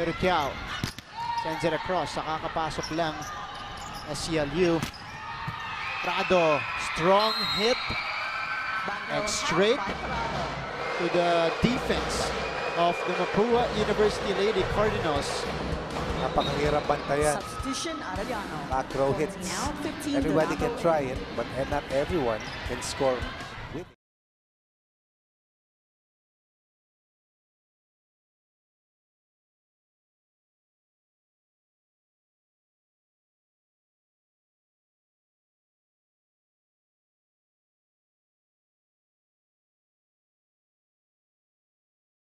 Pero Kiao sends it across. Nakakapasok lang na. Prado, strong hit and straight to the defense of the Mapua University Lady Cardinals. Napakahirap bantayan. Substitution Arellano. Macro hits. Everybody can try it, but not everyone can score